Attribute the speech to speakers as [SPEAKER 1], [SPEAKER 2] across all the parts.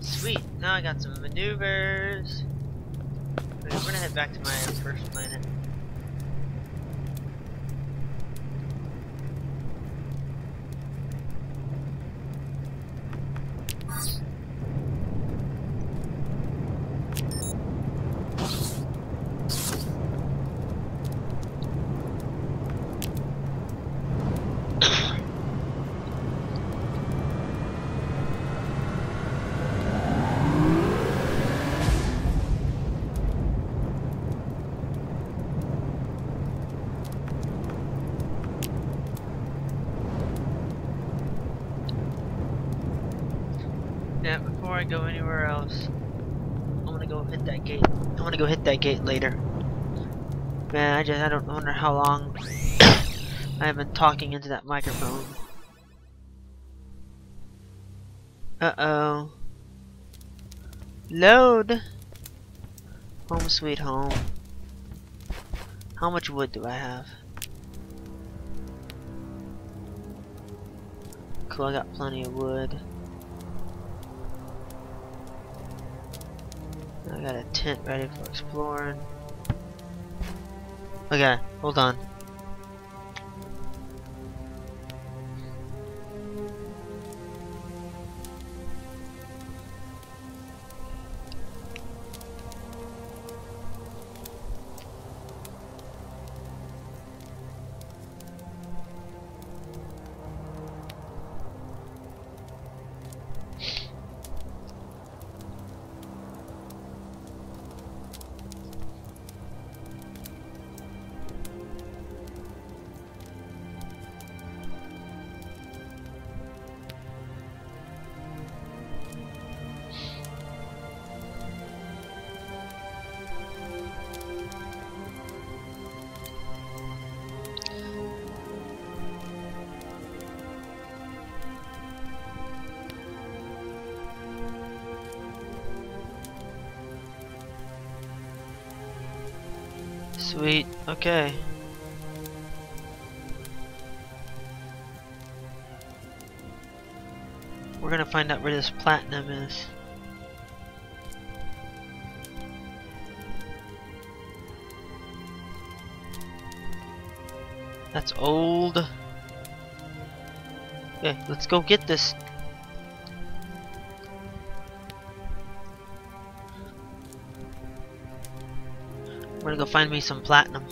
[SPEAKER 1] Sweet, now I got some maneuvers. We're gonna head back to my first planet. Yeah, before I go anywhere else, I'm gonna go hit that gate. I wanna go hit that gate later. Man, I just I don't wonder how long I have been talking into that microphone. Uh oh. Load. Home sweet home. How much wood do I have? Cool, I got plenty of wood. I got a tent ready for exploring. Okay, hold on. Sweet, okay. We're gonna find out where this platinum is. That's old. Okay, let's go get this. Gonna go find me some platinum.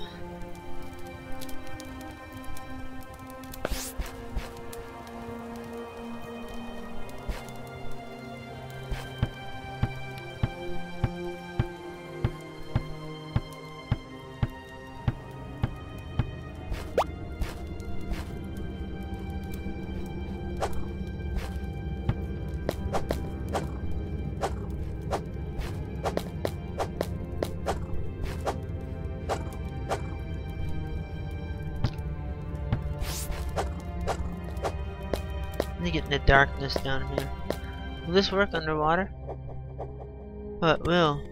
[SPEAKER 1] Darkness down here. Will this work underwater? It will.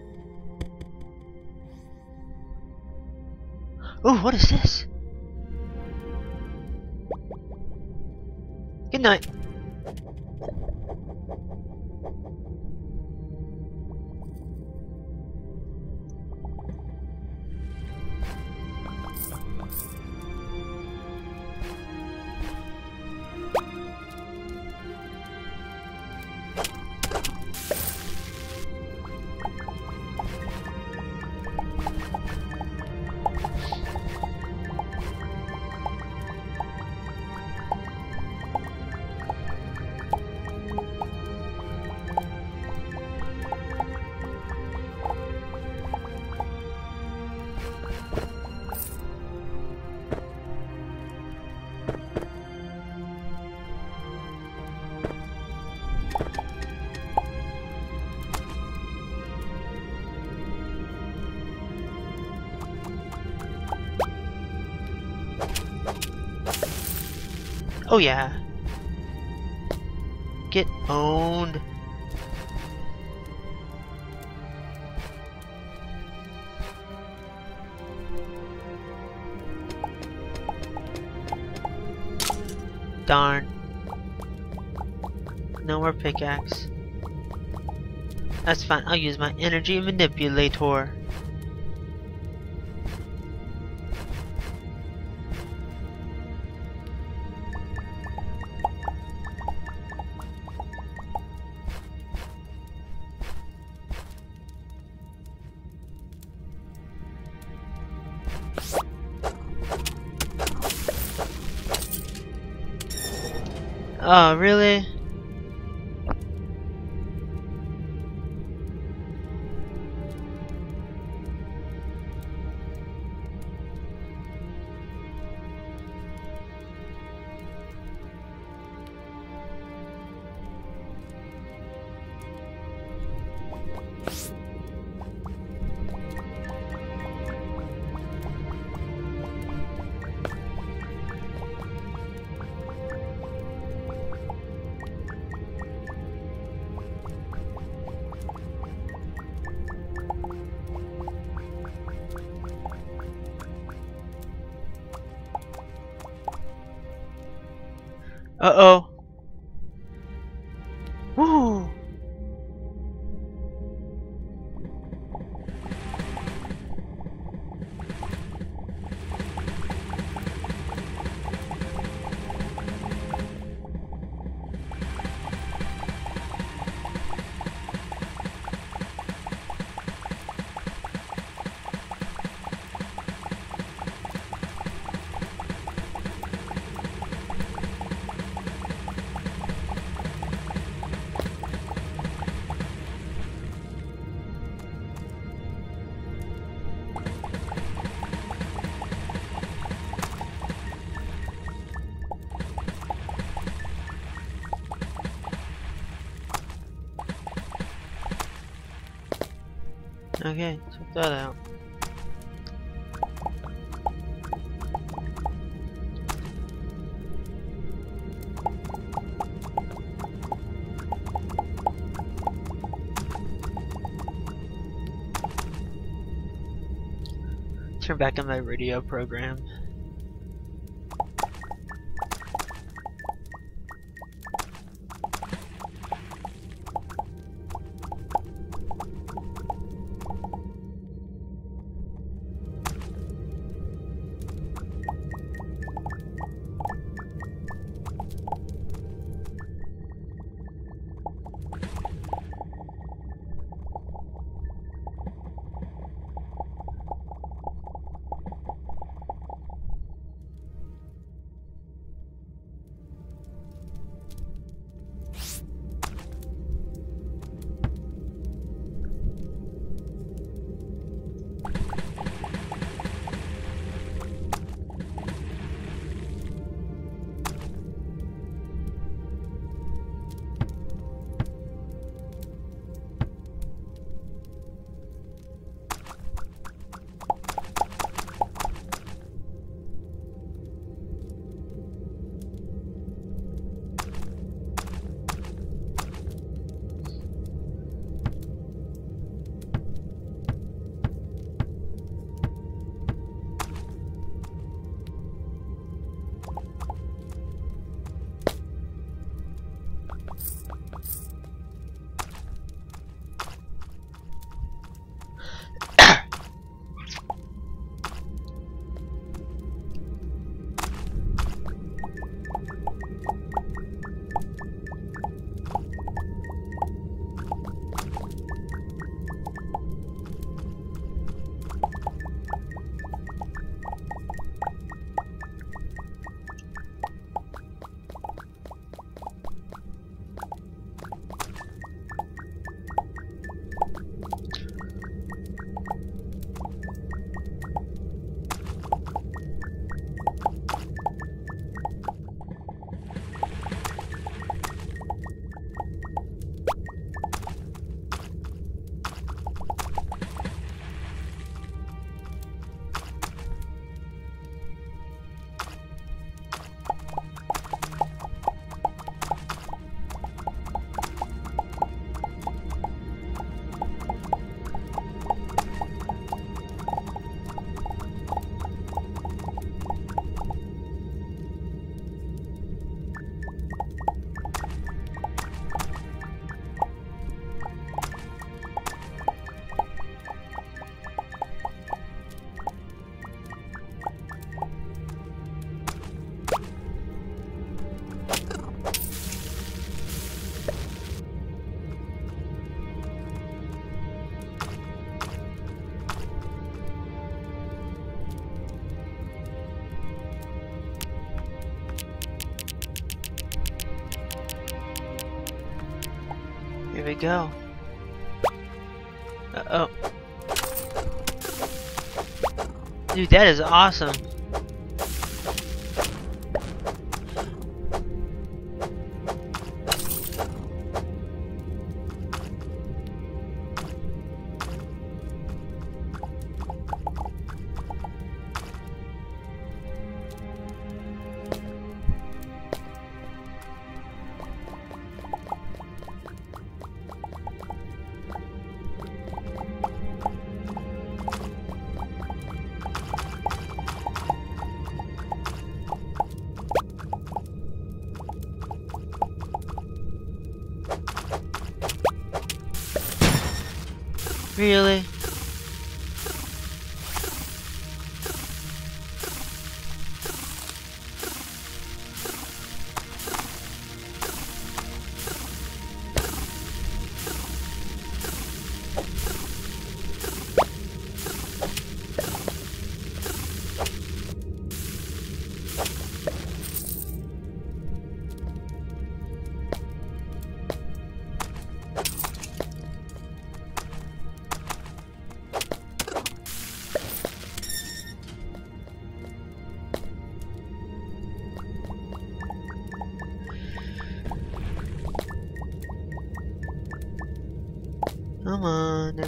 [SPEAKER 1] Oh, what is this? Good night. Oh yeah. Get owned. Darn. No more pickaxe. That's fine, I'll use my energy manipulator. Oh, really? Uh-oh. Okay, check that out. Turn back on my radio program. Go. Uh oh. Dude, that is awesome. Really?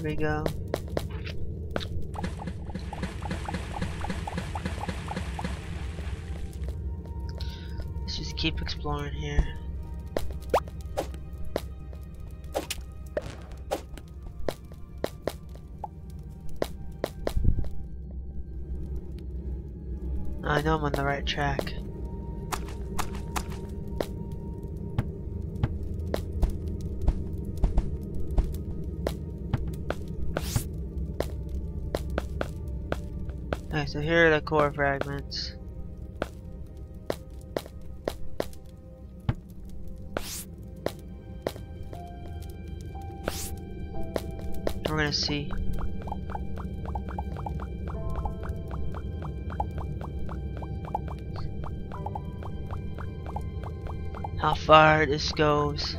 [SPEAKER 1] We go. Let's just keep exploring here. I know I'm on the right track. Okay, so here are the core fragments. We're gonna see. How far this goes.